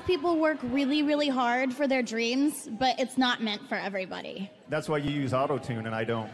of people work really, really hard for their dreams, but it's not meant for everybody. That's why you use auto tune and I don't.